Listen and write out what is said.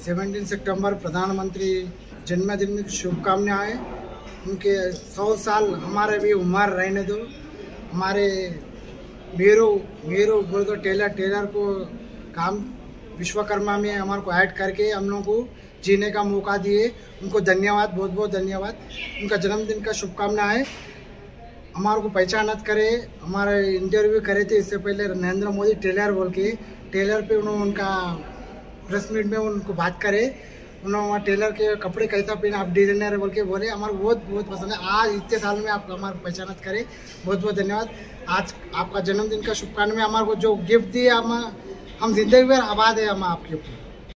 Seventeen सितंबर प्रधानमंत्री जन्मदिन की शुभकामनाएँ उनके सौ साल हमारे भी उम्र रहने दो। हमारे मेरो मेरो बोल दो टेलर टेलर को काम विश्वकर्मा में हमारे को ऐड करके हम लोग को जीने का मौका दिए। उनको धन्यवाद, बहुत बहुत धन्यवाद। उनका जन्मदिन का शुभकामना है हमारे को पहचानत करे, हमारे इंटरव्यू करे थे, इससे पहले नरेंद्र मोदी टेलर बोल के, टेलर पे उन्होंने उनका प्रेस मिनट में उनको बात करे। उन्होंने वहाँ टेलर के कपड़े कैसा पहने आप डिज़ाइनर बोल के बोले, हमारे बहुत बहुत पसंद है। आज इतने साल में आप हमारे पहचान करें। बहुत बहुत धन्यवाद। आज आपका जन्मदिन का शुभकामना हमारे को जो गिफ्ट दिए, हम हम ज़िंदगी भर आबाद है हम आपके ऊपर।